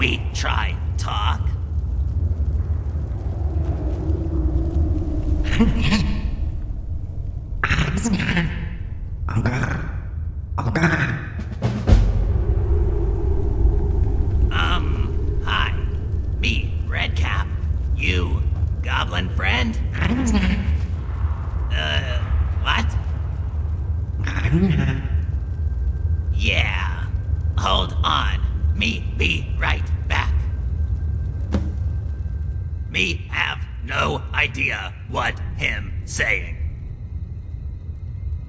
we try and talk? um, hi. Me, Redcap. You, Goblin friend. Uh, what? Yeah. Hold on. Me be right back. Me have no idea what him saying.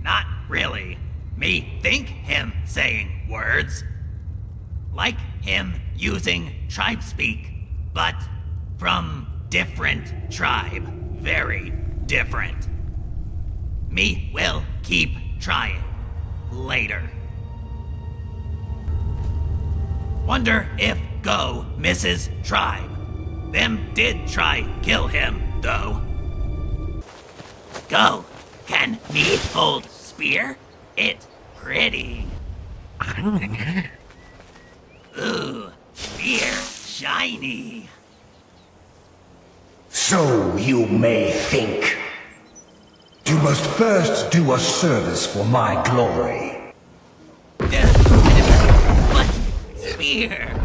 Not really. Me think him saying words. Like him using tribe speak, but from different tribe. Very different. Me will keep trying. Later. Wonder if Gogh misses tribe. Them did try kill him, though. Gogh. Can me hold spear? It pretty. Ooh, spear shiny. So you may think. You must first do a service for my glory. here.